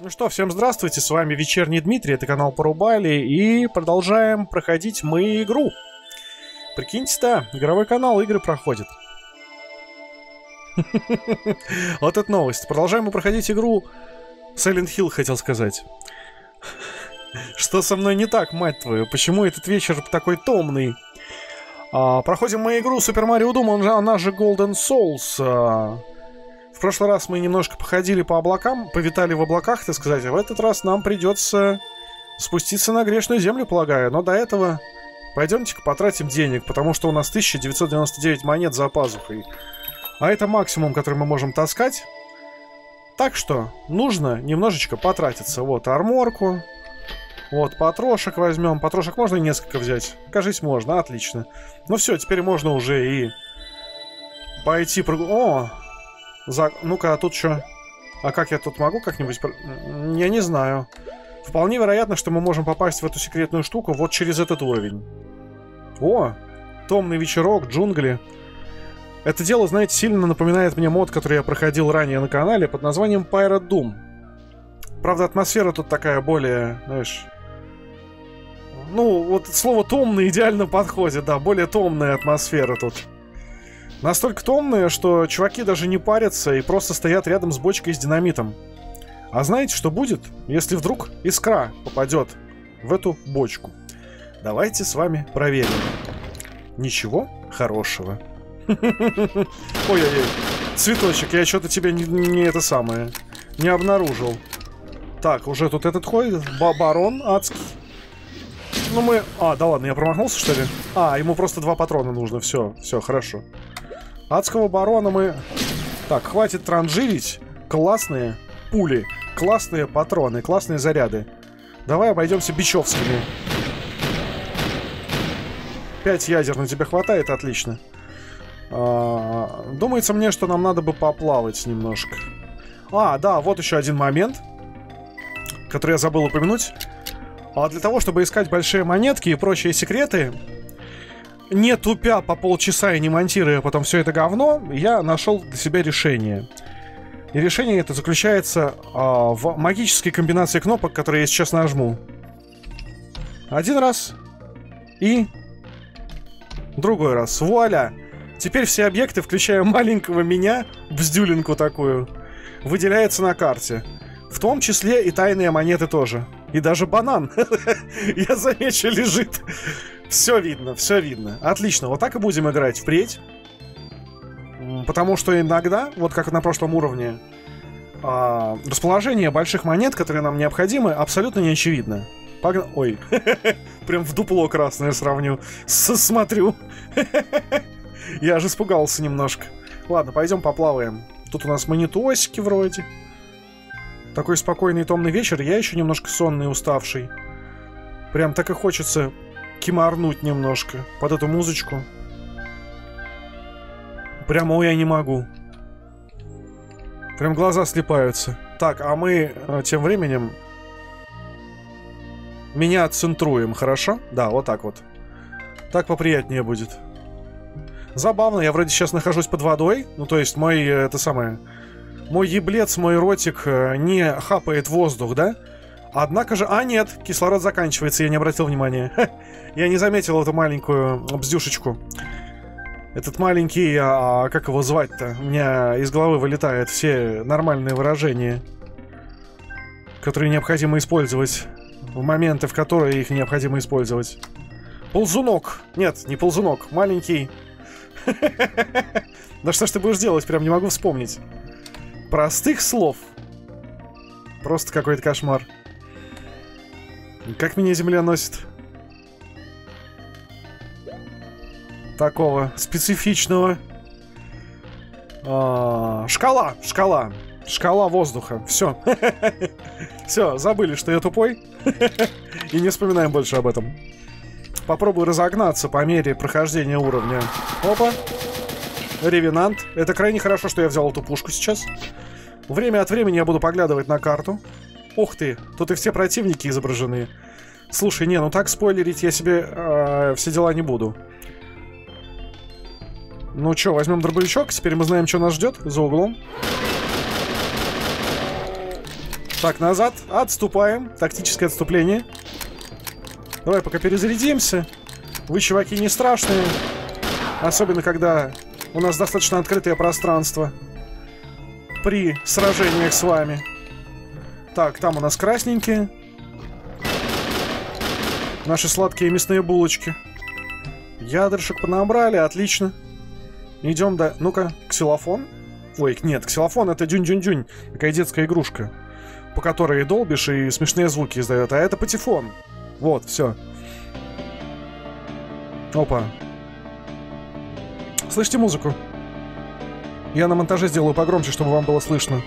Ну что, всем здравствуйте, с вами Вечерний Дмитрий, это канал Порубали, и продолжаем проходить мы игру. Прикиньте, да, игровой канал, игры проходит. Вот это новость. Продолжаем мы проходить игру Silent Hill, хотел сказать. Что со мной не так, мать твою? Почему этот вечер такой томный? А, проходим мы игру Super Mario Doom, она же Golden Souls. Прошлый раз мы немножко походили по облакам, повитали в облаках, так сказать, а в этот раз нам придется спуститься на грешную землю, полагаю. Но до этого пойдемте-ка потратим денег, потому что у нас 1999 монет за пазухой. А это максимум, который мы можем таскать. Так что нужно немножечко потратиться. Вот арморку. Вот патрошек возьмем. Патрошек можно несколько взять? Кажись, можно. Отлично. Ну все, теперь можно уже и пойти... О, за... Ну-ка, а тут что? А как я тут могу как-нибудь... Я не знаю. Вполне вероятно, что мы можем попасть в эту секретную штуку вот через этот уровень. О! Томный вечерок, джунгли. Это дело, знаете, сильно напоминает мне мод, который я проходил ранее на канале под названием Pirate Doom. Правда, атмосфера тут такая более, знаешь... Ну, вот слово «томный» идеально подходит, да, более томная атмосфера тут. Настолько томные, что чуваки даже не парятся и просто стоят рядом с бочкой с динамитом. А знаете, что будет, если вдруг искра попадет в эту бочку? Давайте с вами проверим. Ничего хорошего. Ой-ой-ой. Цветочек, я что-то тебя не, не это самое не обнаружил. Так, уже тут этот ходит. Барон адский. Ну мы... А, да ладно, я промахнулся, что ли? А, ему просто два патрона нужно. Все, все, хорошо. Адского барона мы... Так, хватит транжирить. Классные пули, классные патроны, классные заряды. Давай обойдемся бичевскими. Пять ядер на тебя хватает, отлично. А, думается мне, что нам надо бы поплавать немножко. А, да, вот еще один момент, который я забыл упомянуть. А для того, чтобы искать большие монетки и прочие секреты, не тупя по полчаса и не монтируя потом все это говно, я нашел для себя решение. И решение это заключается а, в магической комбинации кнопок, которые я сейчас нажму. Один раз. И... Другой раз. Вуаля! Теперь все объекты, включая маленького меня, бздюлинку такую, выделяются на карте. В том числе и тайные монеты тоже. И даже банан, я замечу, лежит. Все видно, все видно. Отлично, вот так и будем играть впредь. Потому что иногда, вот как на прошлом уровне, а, расположение больших монет, которые нам необходимы, абсолютно не очевидно. Погнал... Ой, прям в дупло красное сравню. Смотрю. Я аж испугался немножко. Ладно, пойдем поплаваем. Тут у нас монитосики вроде. Такой спокойный томный вечер, я еще немножко сонный и уставший. Прям так и хочется кимарнуть немножко под эту музычку. Прямо я не могу. Прям глаза слепаются. Так, а мы э, тем временем меня отцентруем, хорошо? Да, вот так вот. Так поприятнее будет. Забавно, я вроде сейчас нахожусь под водой. Ну, то есть мой, э, это самое... Мой еблец, мой ротик э, не хапает воздух, да? Однако же... А, нет, кислород заканчивается, я не обратил внимания. я не заметил эту маленькую бздюшечку. Этот маленький... А, как его звать-то? У меня из головы вылетают все нормальные выражения, которые необходимо использовать в моменты, в которые их необходимо использовать. Ползунок. Нет, не ползунок. Маленький... Да что ж ты будешь делать? Прям не могу вспомнить. Простых слов. Просто какой-то кошмар. Как меня земля носит? Такого специфичного. А, шкала, шкала. Шкала воздуха. Все. Все, забыли, что я тупой. И не вспоминаем больше об этом. Попробую разогнаться по мере прохождения уровня. Опа. Ревенант. Это крайне хорошо, что я взял эту пушку сейчас. Время от времени я буду поглядывать на карту. Ух ты, тут и все противники изображены. Слушай, не, ну так спойлерить я себе э, все дела не буду. Ну что, возьмем дробовичок, теперь мы знаем, что нас ждет за углом. Так, назад. Отступаем. Тактическое отступление. Давай пока перезарядимся. Вы, чуваки, не страшные. Особенно, когда у нас достаточно открытое пространство. При сражениях с вами. Так, там у нас красненькие. Наши сладкие мясные булочки. Ядрышек понабрали, отлично. Идем до... Ну-ка, ксилофон. Ой, нет, ксилофон это дюнь-дюнь-дюнь. Такая детская игрушка. По которой долбишь и смешные звуки издает. А это патефон. Вот, все. Опа. Слышите музыку? Я на монтаже сделаю погромче, чтобы вам было слышно.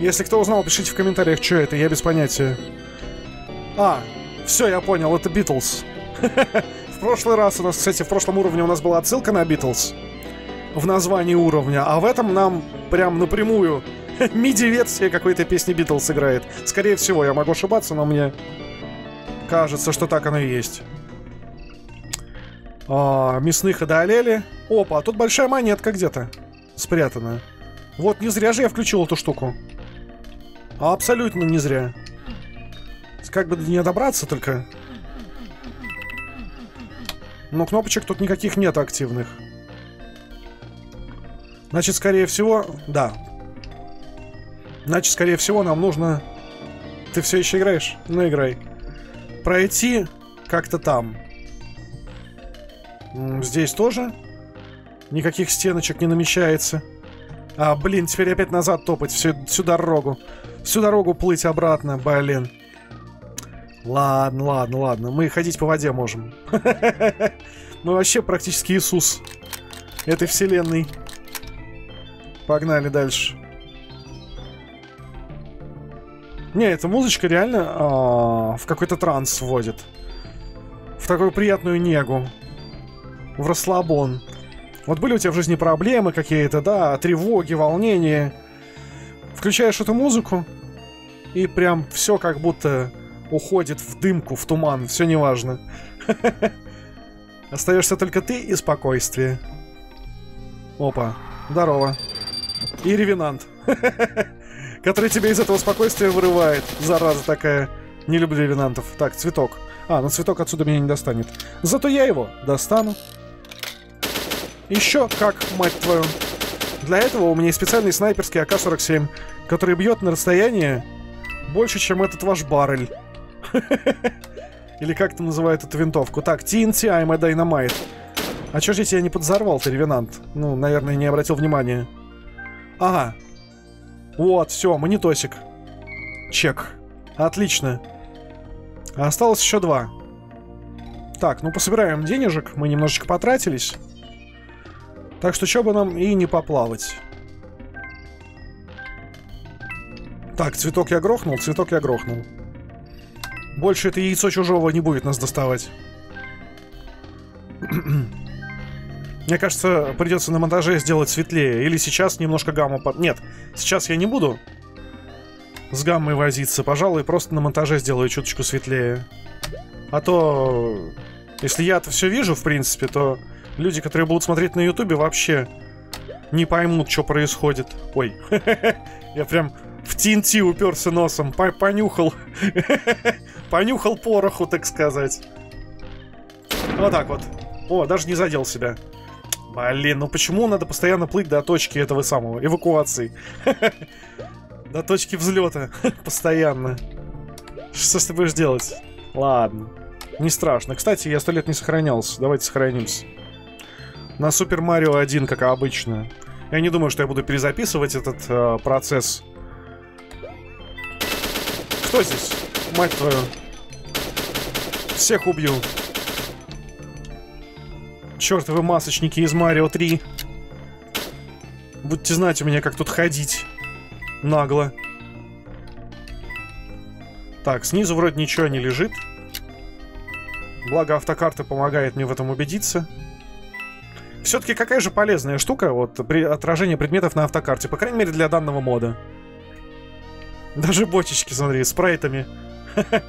Если кто узнал, пишите в комментариях, что это, я без понятия. А, все, я понял, это Битлз. В прошлый раз у нас, кстати, в прошлом уровне у нас была отсылка на Битлз в названии уровня, а в этом нам прям напрямую миди-версия какой-то песни Битлз играет. Скорее всего, я могу ошибаться, но мне кажется, что так оно и есть. А, мясных одолели. Опа, а тут большая монетка где-то спрятана. Вот, не зря же я включил эту штуку. Абсолютно не зря. Как бы не добраться только. Но кнопочек тут никаких нет активных. Значит, скорее всего... Да. Значит, скорее всего, нам нужно... Ты все еще играешь? Ну, играй. Пройти как-то там. Здесь тоже никаких стеночек не намечается. А, блин, теперь опять назад топать всю, всю дорогу. Всю дорогу плыть обратно, блин. Ладно, ладно, ладно. Мы ходить по воде можем. Мы вообще практически Иисус этой вселенной. Погнали дальше. Не, эта музычка реально а, в какой-то транс вводит. В такую приятную негу. В расслабон. Вот были у тебя в жизни проблемы какие-то, да, тревоги, волнения. Включаешь эту музыку, и прям все как будто уходит в дымку, в туман, все неважно. Остаешься только ты и спокойствие. Опа, здорово. И ревенант. Который тебя из этого спокойствия вырывает. Зараза такая. Не люблю ревенантов. Так, цветок. А, ну цветок отсюда меня не достанет. Зато я его достану. Еще как, мать твою. Для этого у меня есть специальный снайперский АК-47, который бьет на расстояние больше, чем этот ваш баррель. Или как это называют эту винтовку? Так, TNT I'm a Dynamite. А чё же я не подзорвал, ты ревенант? Ну, наверное, не обратил внимания. Ага. Вот, все, монитосик. Чек. Отлично. Осталось еще два. Так, ну пособираем денежек. Мы немножечко потратились. Так что что бы нам и не поплавать. Так, цветок я грохнул, цветок я грохнул. Больше это яйцо чужого не будет нас доставать. Мне кажется, придется на монтаже сделать светлее. Или сейчас немножко гамму под... Нет, сейчас я не буду с гаммой возиться. Пожалуй, просто на монтаже сделаю чуточку светлее. А то, если я это все вижу, в принципе, то люди, которые будут смотреть на ютубе, вообще не поймут, что происходит. Ой, я прям в TNT уперся носом, по понюхал. понюхал пороху, так сказать. Вот так вот. О, даже не задел себя. Блин, ну почему надо постоянно плыть до точки этого самого, эвакуации? До точки взлета. Постоянно. Что ты будешь делать? Ладно. Не страшно. Кстати, я сто лет не сохранялся. Давайте сохранимся. На Супер Марио 1, как обычно. Я не думаю, что я буду перезаписывать этот э, процесс. Кто здесь? Мать твою. Всех убью. Чертовы масочники из Марио 3. Будете знать у меня, как тут ходить. Нагло. Так, снизу вроде ничего не лежит. Благо автокарта помогает мне в этом убедиться. Все-таки какая же полезная штука, вот, при отражение предметов на автокарте, по крайней мере для данного мода. Даже бочечки, смотри, спрайтами.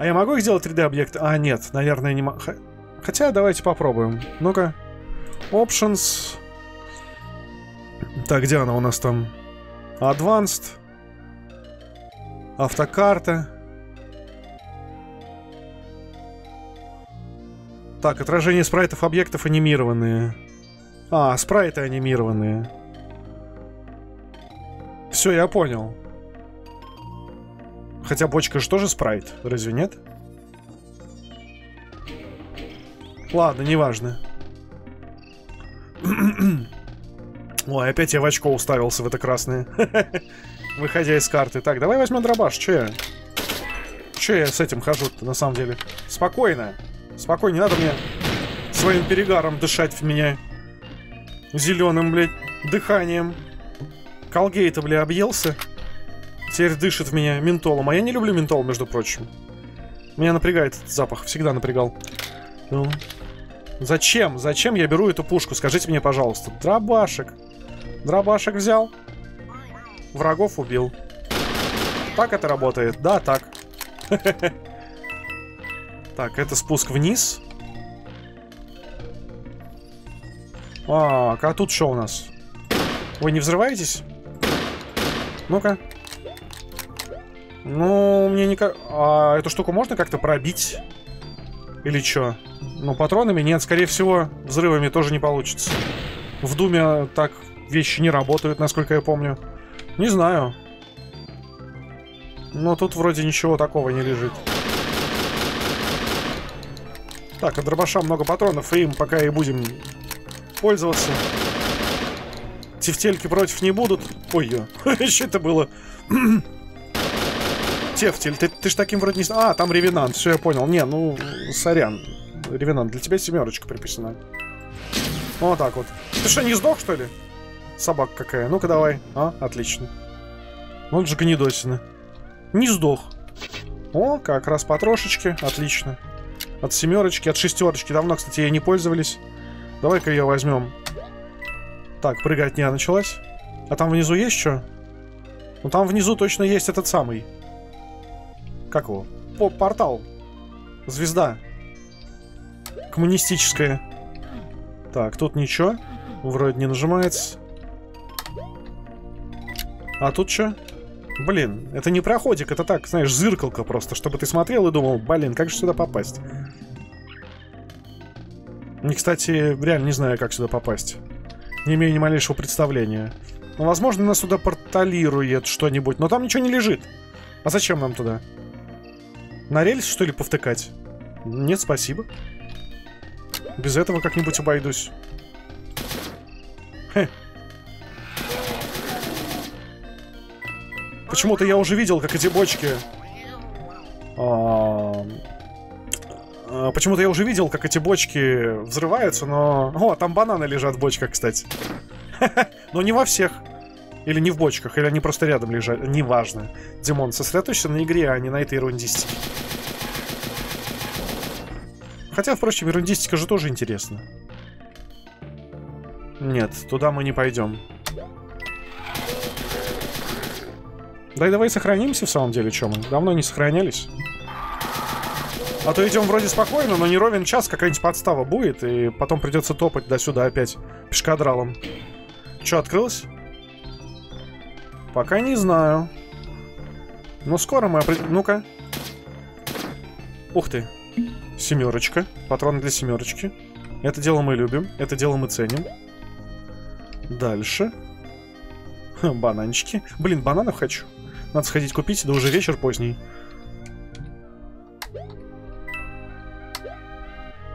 А я могу их сделать 3D-объекты? А, нет, наверное, не могу. Хотя, давайте попробуем. Ну-ка. Options. Так, где она у нас там? Advanced. Автокарта. Так, отражение спрайтов объектов анимированные. А, спрайты анимированные. Все, я понял. Хотя бочка же тоже спрайт, разве нет? Ладно, неважно. Ой, опять я в очко уставился в это красное. Выходя из карты. Так, давай возьмем дробаш. Че я? Че я с этим хожу на самом деле? Спокойно. Спокойно, не надо мне своим перегаром дышать в меня. Зеленым, блядь, дыханием. Колгейта, бля, объелся. Теперь дышит в меня ментолом. А я не люблю ментол, между прочим. Меня напрягает этот запах. Всегда напрягал. Ну. Зачем? Зачем я беру эту пушку? Скажите мне, пожалуйста. Дробашек. Дробашек взял. Врагов убил. Так это работает? Да, так. Так, это спуск вниз. А, а тут что у нас? Вы не взрываетесь? Ну-ка. Ну, мне никак... А эту штуку можно как-то пробить? Или что? Ну, патронами нет. Скорее всего, взрывами тоже не получится. В Думе так вещи не работают, насколько я помню. Не знаю. Но тут вроде ничего такого не лежит. Так, от дробаша много патронов, и им пока и будем пользоваться. Тефтельки против не будут. Ой, что это было? Тефтель, ты, ты ж таким вроде не... А, там ревенант, все, я понял. Не, ну, сорян. Ревенант, для тебя семерочка приписана. Вот так вот. Ты что, не сдох, что ли? Собака какая. Ну-ка давай. А, отлично. Вот же гнедосина. Не сдох. О, как раз потрошечки. Отлично. От семерочки, от шестерочки. Давно, кстати, ей не пользовались. Давай-ка ее возьмем. Так, прыгать не началась. А там внизу есть что? Ну там внизу точно есть этот самый. Как его? По портал. Звезда. Коммунистическая. Так, тут ничего. Вроде не нажимается. А тут что? Блин, это не проходик, это так, знаешь, зыркалка просто, чтобы ты смотрел и думал, блин, как же сюда попасть? Не, кстати, реально не знаю, как сюда попасть. Не имею ни малейшего представления. Ну, возможно, нас сюда порталирует что-нибудь, но там ничего не лежит. А зачем нам туда? На рельс, что ли, повтыкать? Нет, спасибо. Без этого как-нибудь обойдусь. Хе. Почему-то я уже видел, как эти бочки... А... а почему-то я уже видел, как эти бочки взрываются, но... О, там бананы лежат в бочках, кстати. Но не во всех. Или не в бочках, или они просто рядом лежат. Неважно. Димон, сосредоточься на игре, а не на этой ерундистике. Хотя, впрочем, ерундистика же тоже интересна. Нет, туда мы не пойдем. Да и давай сохранимся в самом деле, чем мы. Давно не сохранялись. А то идем вроде спокойно, но не ровен час какая-нибудь подстава будет, и потом придется топать до сюда опять пешкадралом. Че, открылось? Пока не знаю. Но скоро мы опри... Ну-ка. Ух ты. Семерочка. Патроны для семерочки. Это дело мы любим. Это дело мы ценим. Дальше. Бананчики. Блин, бананов хочу. Надо сходить купить, да уже вечер поздний.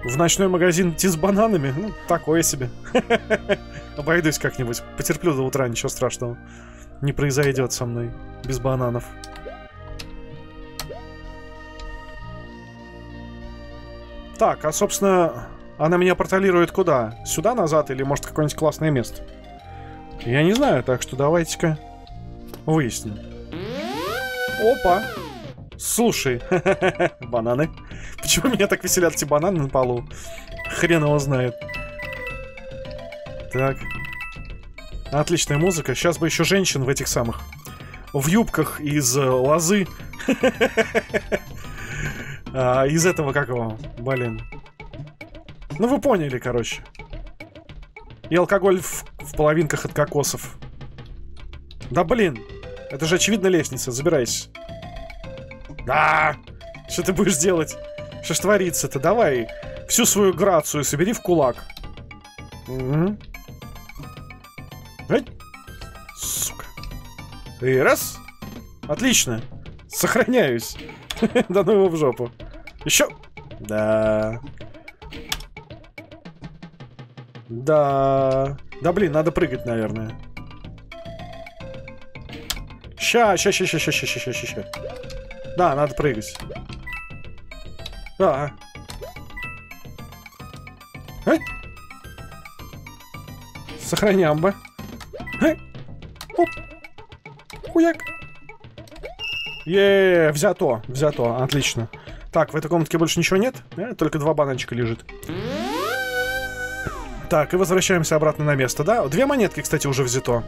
В ночной магазин идти с бананами? Ну, такое себе. Обойдусь как-нибудь. Потерплю до утра, ничего страшного. Не произойдет со мной без бананов. Так, а, собственно, она меня порталирует куда? Сюда назад или, может, какое-нибудь классное место? Я не знаю, так что давайте-ка выясним. Опа! Слушай, бананы. Почему меня так веселят эти бананы на полу? Хрен его знает. Так. Отличная музыка. Сейчас бы еще женщин в этих самых... В юбках из э, лозы. А, из этого как его? Блин. Ну вы поняли, короче. И алкоголь в, в половинках от кокосов. Да блин. Это же очевидно лестница. Забирайся. Да. Что ты будешь делать? Что ж творится-то? Давай всю свою грацию собери в кулак. Угу. Эй. Сука. И раз. Отлично. Сохраняюсь. да ну его в жопу. Еще. Да. Да. Да блин, надо прыгать, наверное. Ща, ща, ща, ща, ща, ща, ща, ща, ща. Да, надо прыгать. Да. Эй. Сохраням бы. Эй. Оп. Хуяк. Е, взято, взято, отлично. Так, в этой комнатке больше ничего нет? Э, только два бананчика лежит. Так, и возвращаемся обратно на место, да? Две монетки, кстати, уже взято.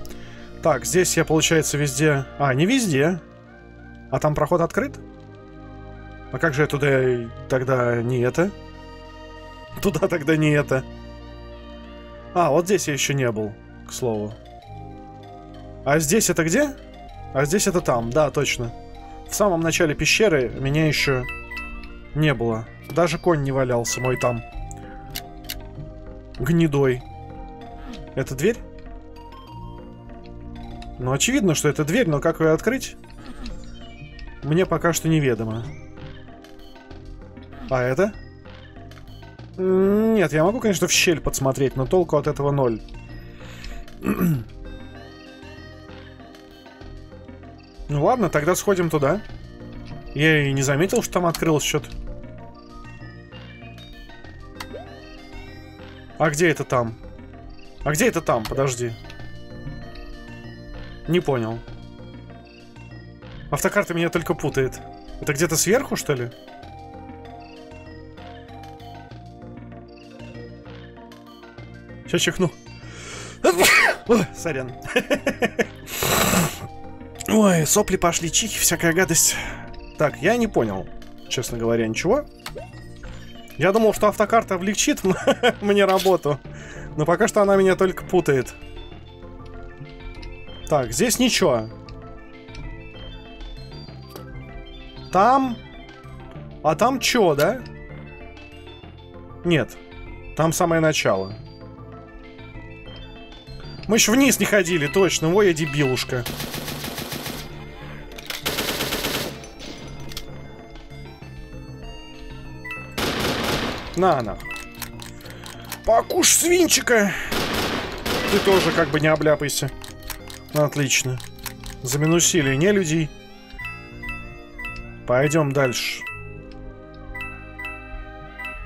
Так, здесь я, получается, везде... А, не везде. А там проход открыт? А как же я туда тогда не это? Туда тогда не это. А, вот здесь я еще не был, к слову. А здесь это где? А здесь это там, да, точно. В самом начале пещеры меня еще не было. Даже конь не валялся мой там. Гнедой. Это дверь? Ну, очевидно, что это дверь, но как ее открыть? Мне пока что неведомо. А это? Нет, я могу, конечно, в щель подсмотреть, но толку от этого ноль. Ну ладно, тогда сходим туда. Я и не заметил, что там открылось что-то. А где это там? А где это там? Подожди. Не понял. Автокарта меня только путает. Это где-то сверху, что ли? Сейчас чихну. Ой, сорян. Ой, сопли пошли, чихи, всякая гадость. Так, я не понял, честно говоря, ничего. Я думал, что автокарта облегчит мне работу. Но пока что она меня только путает. Так, здесь ничего. Там... А там чё, да? Нет. Там самое начало. Мы еще вниз не ходили, точно. Ой, я дебилушка. На, на. Покуш свинчика. Ты тоже как бы не обляпайся. Отлично. Заминусили не людей. Пойдем дальше.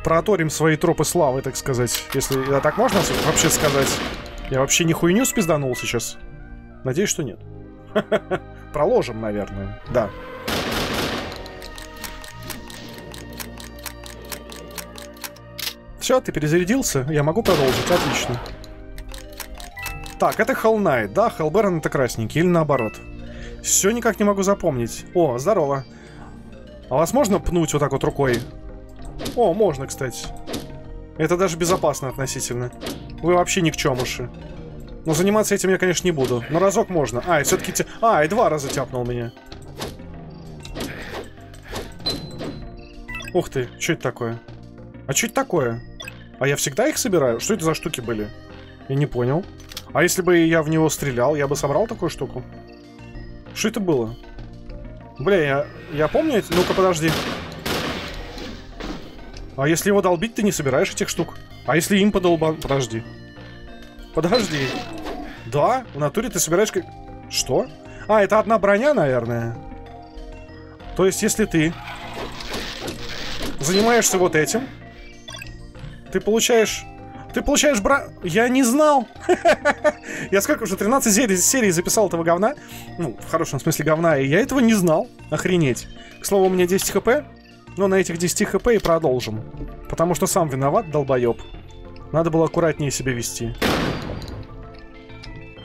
Проторим свои тропы славы, так сказать. Если да, так можно вообще сказать. Я вообще не хуйню спизданул сейчас. Надеюсь, что нет. Проложим, наверное. Да. Все, ты перезарядился? Я могу продолжить, отлично. Так, это Knight, да? Hellbaron это красненький, или наоборот? Все никак не могу запомнить. О, здорово. А вас можно пнуть вот так вот рукой? О, можно, кстати. Это даже безопасно относительно. Вы вообще ни к чемуши. Но заниматься этим я, конечно, не буду. Но разок можно. А, и все-таки... Те... А, и два раза тяпнул меня. Ух ты, что это такое? А что это такое? А я всегда их собираю? Что это за штуки были? Я не понял. А если бы я в него стрелял, я бы собрал такую штуку? Что это было? Бля, я, я помню эти... Ну-ка, подожди. А если его долбить, ты не собираешь этих штук? А если им подолба... Подожди. Подожди. Да, в натуре ты собираешь... Что? А, это одна броня, наверное. То есть, если ты занимаешься вот этим, ты получаешь... Ты получаешь бра... Я не знал. я сколько уже 13 серий, серий записал этого говна. Ну, в хорошем смысле говна. И я этого не знал. Охренеть. К слову, у меня 10 хп. Но на этих 10 хп и продолжим. Потому что сам виноват, долбоеб. Надо было аккуратнее себя вести.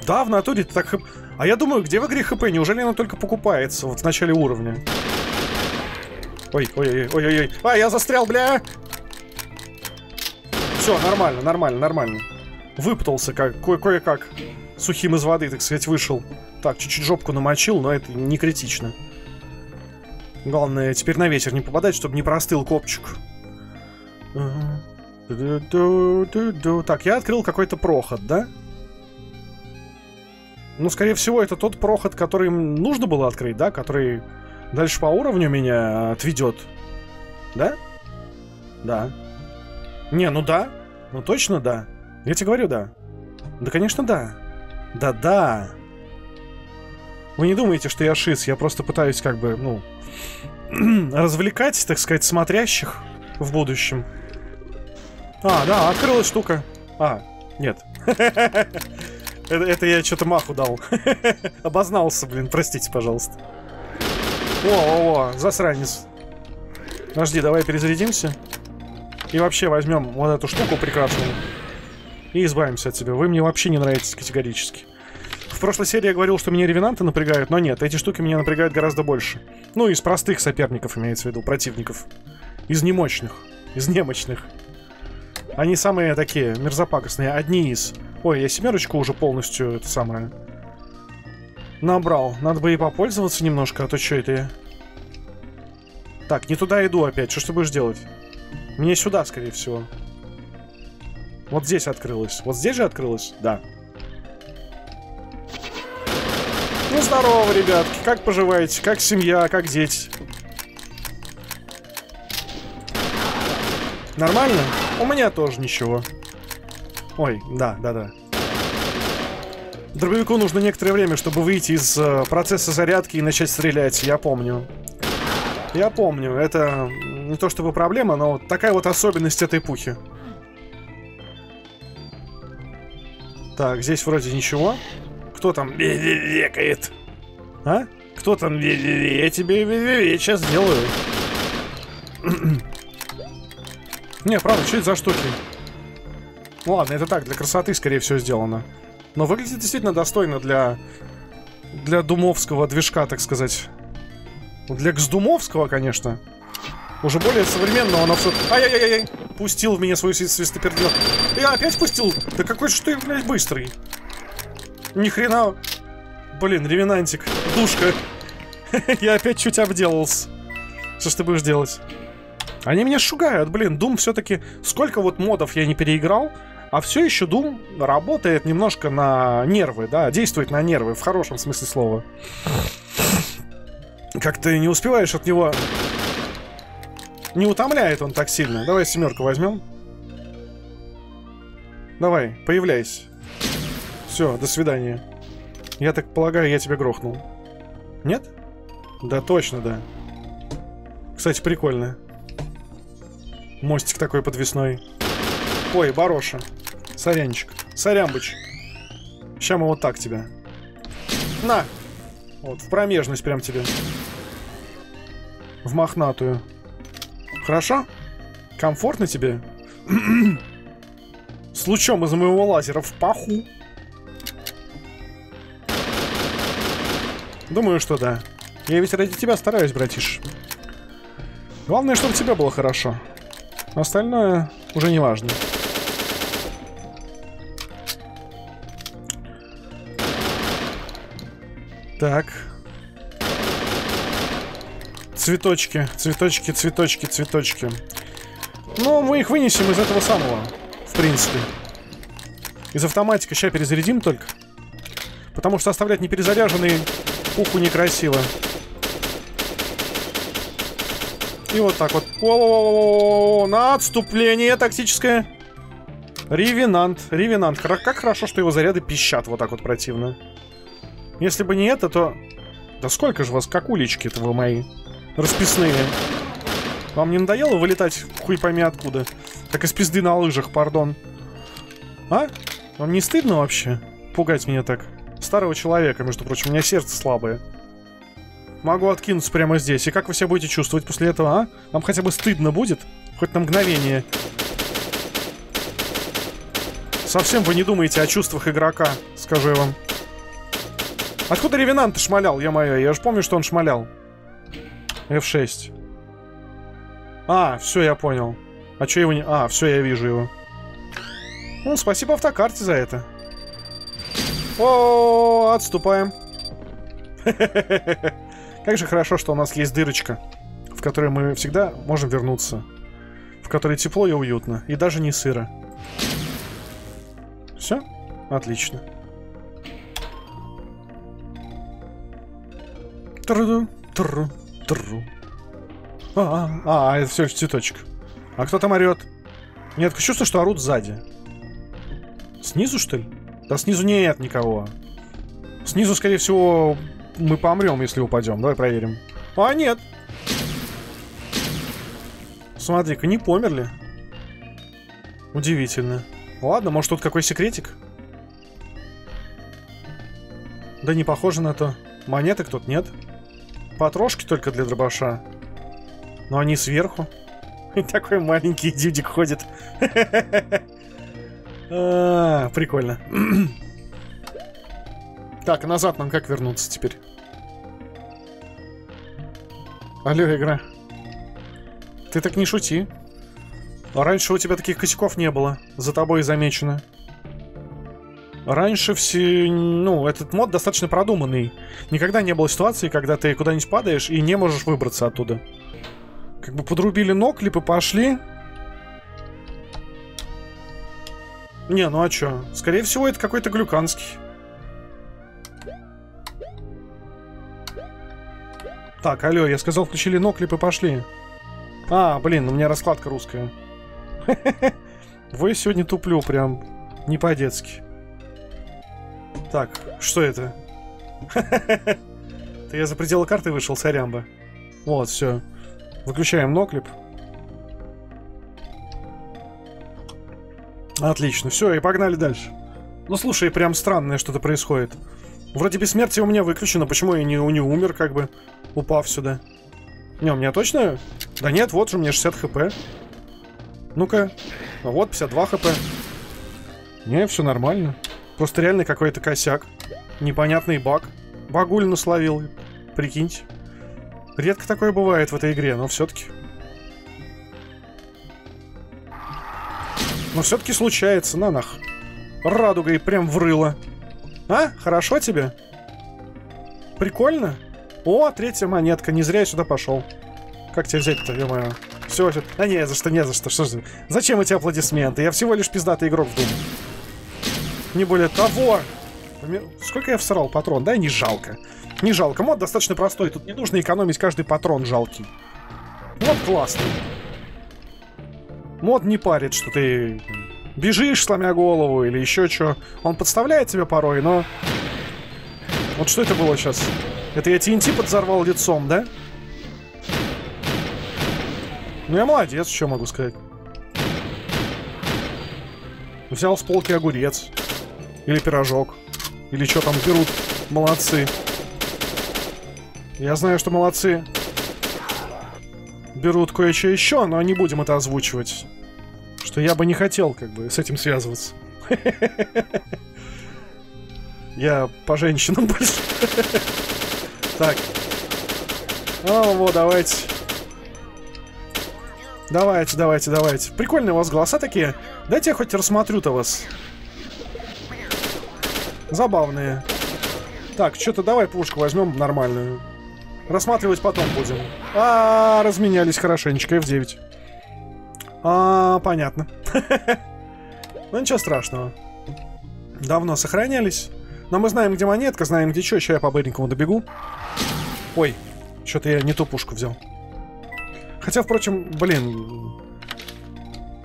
Да, в натуре ты так... А я думаю, где в игре хп? Неужели оно только покупается вот в начале уровня? Ой, ой, ой, ой, ой, ой. А, я застрял, бля! Все, нормально, нормально, нормально. Выпутался как, ко- кое-как. Сухим из воды, так сказать, вышел. Так, чуть-чуть жопку намочил, но это не критично. Главное, теперь на ветер не попадать, чтобы не простыл копчик. Так, я открыл какой-то проход, да? Ну, скорее всего, это тот проход, который нужно было открыть, да? Который дальше по уровню меня отведет. Да? Да. Не, ну да. Ну точно да. Я тебе говорю, да. Да, конечно, да. Да-да. Вы не думаете, что я шиз, я просто пытаюсь как бы, ну, развлекать, так сказать, смотрящих в будущем. А, да, открылась штука. А, нет. Это, это я что-то маху дал. Обознался, блин, простите, пожалуйста. О, о, о, засранец. Подожди, давай перезарядимся. И вообще возьмем вот эту штуку прекрасную. И избавимся от тебя. Вы мне вообще не нравитесь категорически. В прошлой серии я говорил, что меня ревенанты напрягают, но нет, эти штуки меня напрягают гораздо больше. Ну, из простых соперников имеется в виду, противников. Из немощных. Из немощных. Они самые такие, мерзопакостные, одни из. Ой, я семерочку уже полностью, это самое... Набрал. Надо бы и попользоваться немножко, а то что это я... Так, не туда иду опять. Что ж ты будешь делать? Мне сюда, скорее всего. Вот здесь открылось. Вот здесь же открылось? Да. Ну, здорово, ребятки. Как поживаете? Как семья? Как дети? Нормально? У меня тоже ничего. Ой, да, да, да. Дробовику нужно некоторое время, чтобы выйти из э, процесса зарядки и начать стрелять. Я помню. Я помню. Это не то чтобы проблема, но такая вот особенность этой пухи. Так, здесь вроде ничего. Кто там векает? А? Кто там Я тебе сейчас сделаю. Не, правда, что это за штуки? Ладно, это так, для красоты, скорее всего, сделано. Но выглядит действительно достойно для... Для думовского движка, так сказать. Для гсдумовского, конечно. Уже более современного, но все... Ай-яй-яй-яй! Пустил в меня свой свист свистопердел. Я опять пустил? Да какой же ты, блядь, быстрый. Ни хрена... Блин, ревенантик. Душка. Я опять чуть обделался. Что ж ты будешь делать? Они меня шугают, блин. Дум все-таки... Сколько вот модов я не переиграл, а все еще Doom работает немножко на нервы, да, действует на нервы, в хорошем смысле слова. Как ты не успеваешь от него... Не утомляет он так сильно. Давай семерку возьмем. Давай, появляйся. Все, до свидания. Я так полагаю, я тебя грохнул. Нет? Да, точно, да. Кстати, прикольно. Мостик такой подвесной. Ой, Бароша. Сорянчик. Сорямбыч. Сейчас мы вот так тебя. На! Вот, в промежность прям тебе. В мохнатую. Хорошо? Комфортно тебе? С лучом из моего лазера в паху. Думаю, что да. Я ведь ради тебя стараюсь, братиш. Главное, чтобы тебе было хорошо. Остальное уже не важно. Так. Цветочки, цветочки, цветочки, цветочки. Ну, мы их вынесем из этого самого, в принципе. Из автоматика сейчас перезарядим только. Потому что оставлять неперезаряженный пуху некрасиво. И вот так вот. О -о -о -о на отступление тактическое. Ревенант. Ревенант. Как хорошо, что его заряды пищат вот так вот противно. Если бы не это, то... Да сколько же вас какулечки-то вы мои расписные. Вам не надоело вылетать хуй пойми откуда? Как из пизды на лыжах, пардон. А? Вам не стыдно вообще? Пугать меня так. Старого человека, между прочим, у меня сердце слабое. Могу откинуться прямо здесь. И как вы себя будете чувствовать после этого, а? Вам хотя бы стыдно будет? Хоть на мгновение. Совсем вы не думаете о чувствах игрока, скажу я вам. Откуда Ревенант шмалял, я моя? Я же помню, что он шмалял. F6. А, все, я понял. А что его не... А, все, я вижу его. Ну, спасибо автокарте за это. О, отступаем. Как же хорошо, что у нас есть дырочка, в которой мы всегда можем вернуться. В которой тепло и уютно, и даже не сыро. Все? Отлично. Тру, тру, тру. А, а, а, это все цветочек. А кто там орет? Нет, чувство, что орут сзади. Снизу, что ли? Да снизу нет никого. Снизу, скорее всего, мы помрем, если упадем. Давай проверим. А, нет. Смотри-ка, не померли. Удивительно. Ладно, может тут какой секретик? Да не похоже на то. Монеток тут нет. Патрошки только для дробаша. Но они сверху. И такой маленький дюдик ходит. А, прикольно. Так, назад нам как вернуться теперь? Алло, игра. Ты так не шути. Раньше у тебя таких косяков не было. За тобой замечено. Раньше все... Ну, этот мод достаточно продуманный. Никогда не было ситуации, когда ты куда-нибудь падаешь и не можешь выбраться оттуда. Как бы подрубили ноклипы, пошли. Не, ну а чё? Скорее всего, это какой-то глюканский. Так, алло, я сказал, включили ноклипы, пошли. А, блин, у меня раскладка русская. Вы сегодня туплю прям не по-детски. Так, что это? Ты я за пределы карты вышел, сорямба. Вот, все. Выключаем ноклип. Отлично, все, и погнали дальше. Ну слушай, прям странное что-то происходит. Вроде бессмертие у меня выключено, почему я не, не умер, как бы, упав сюда? Не, у меня точно? Да нет, вот же у меня 60 хп. Ну-ка. А вот, 52 хп. Не, все нормально. Просто реально какой-то косяк. Непонятный баг. Багуль насловил. Прикиньте. Редко такое бывает в этой игре, но все-таки. Но все-таки случается, на нах. Радугой прям врыло. А, хорошо тебе? Прикольно? О, третья монетка, не зря я сюда пошел. Как тебя взять-то, ё-моё? Все, все. А не за что, не за что. Что же? Зачем эти аплодисменты? Я всего лишь пиздатый игрок в Doom. Не более того. Сколько я всрал патрон? Да, не жалко. Не жалко. Мод достаточно простой. Тут не нужно экономить каждый патрон жалкий. Мод классный. Мод не парит, что ты бежишь, сломя голову, или еще что. Он подставляет тебя порой, но... Вот что это было сейчас? Это я TNT подзорвал лицом, да? Ну я молодец, что могу сказать. Взял с полки огурец. Или пирожок. Или что там берут. Молодцы. Я знаю, что молодцы. Берут кое-что еще, но не будем это озвучивать. Что я бы не хотел, как бы, с этим связываться. Я по женщинам больше. Так. Ну, вот, давайте. Давайте, давайте, давайте. Прикольные у вас голоса такие. Дайте я хоть рассмотрю-то вас. Забавные. Так, что-то давай пушку возьмем нормальную. Рассматривать потом будем. А, -а, -а разменялись хорошенечко, F9. А, понятно. Ну ничего страшного. Давно сохранялись. Но мы знаем, где монетка, знаем, где что. Сейчас я по-быренькому добегу. Ой, что-то я не ту пушку взял. Хотя, впрочем, блин...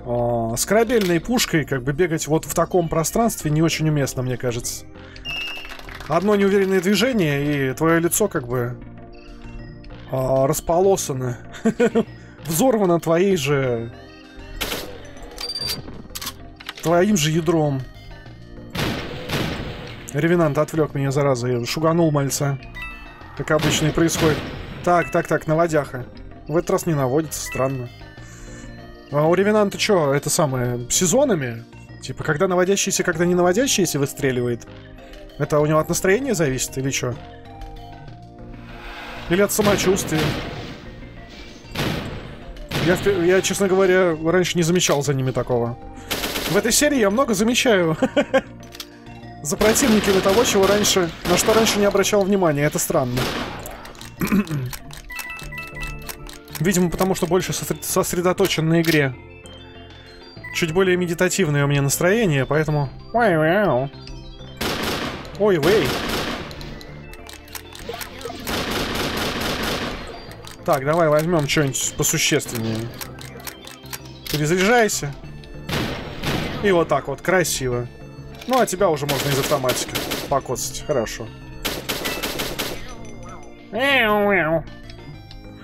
Э, с корабельной пушкой как бы бегать вот в таком пространстве не очень уместно, мне кажется. Одно неуверенное движение, и твое лицо как бы э, располосано. Взорвано твоей же... Твоим же ядром. Ревенант отвлек меня, зараза, я шуганул мальца. Как обычно и происходит. Так, так, так, наводяха. В этот раз не наводится, странно. А у Ревенанта что, это самое, сезонами? Типа, когда наводящийся, когда не наводящийся выстреливает? Это у него от настроения зависит или что? Или от самочувствия? Я, я, честно говоря, раньше не замечал за ними такого. В этой серии я много замечаю. За противниками того, чего раньше... На что раньше не обращал внимания. Это странно. Видимо, потому что больше сосредоточен на игре. Чуть более медитативное у меня настроение, поэтому... Ой, вей. Так, давай возьмем что-нибудь посущественнее. Перезаряжайся. И вот так вот, красиво. Ну, а тебя уже можно из автоматики покоцать. Хорошо.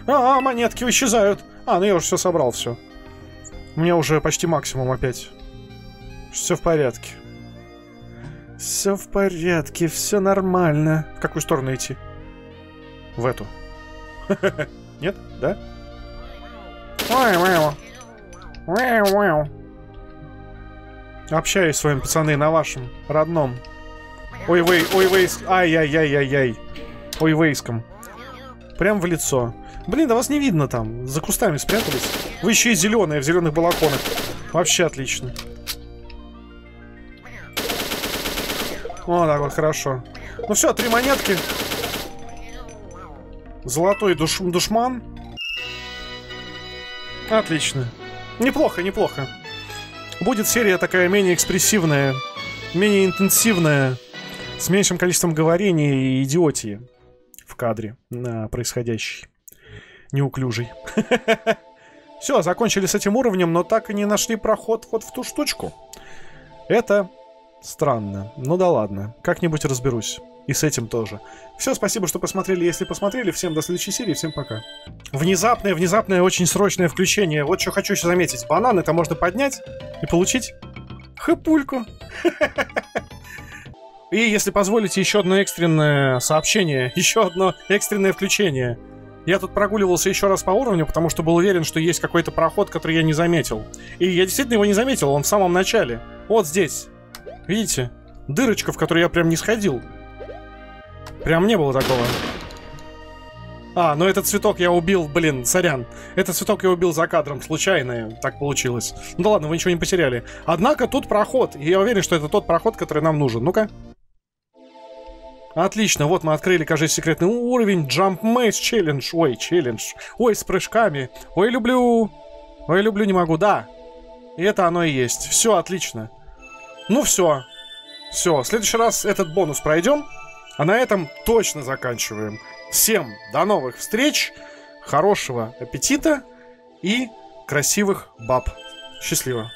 А, монетки исчезают. А, ну я уже все собрал, все. У меня уже почти максимум опять. Все в порядке. Все в порядке, все нормально. В какую сторону идти? В эту. Нет? Да? Общаюсь с вами, пацаны, на вашем родном. Ой, вей, ой, вейск. Ай-яй-яй-яй-яй. Ой, вейском. Прям в лицо. Блин, да вас не видно там. За кустами спрятались. Вы еще и зеленые, в зеленых балаконах. Вообще отлично. О, так вот, хорошо. Ну все, три монетки. Золотой душ душман. Отлично. Неплохо, неплохо. Будет серия такая менее экспрессивная, менее интенсивная, с меньшим количеством говорения и идиотии в кадре на происходящий. Неуклюжий. Все, закончили с этим уровнем, но так и не нашли проход вот в ту штучку. Это странно. Ну да ладно, как-нибудь разберусь. И с этим тоже. Все, спасибо, что посмотрели. Если посмотрели, всем до следующей серии, всем пока. Внезапное, внезапное, очень срочное включение. Вот что хочу еще заметить. Банан это можно поднять и получить хэпульку. И если позволите, еще одно экстренное сообщение, еще одно экстренное включение. Я тут прогуливался еще раз по уровню, потому что был уверен, что есть какой-то проход, который я не заметил. И я действительно его не заметил, он в самом начале. Вот здесь. Видите? Дырочка, в которую я прям не сходил. Прям не было такого. А, ну этот цветок я убил, блин, сорян. Этот цветок я убил за кадром, случайно так получилось. Ну да ладно, вы ничего не потеряли. Однако тут проход, и я уверен, что это тот проход, который нам нужен. Ну-ка. Отлично, вот мы открыли, кажется, секретный уровень. Jump Maze Challenge. Ой, челлендж. Ой, с прыжками. Ой, люблю. Ой, люблю, не могу, да. И это оно и есть. Все, отлично. Ну все. Все, в следующий раз этот бонус пройдем. А на этом точно заканчиваем. Всем до новых встреч, хорошего аппетита и красивых баб. Счастливо.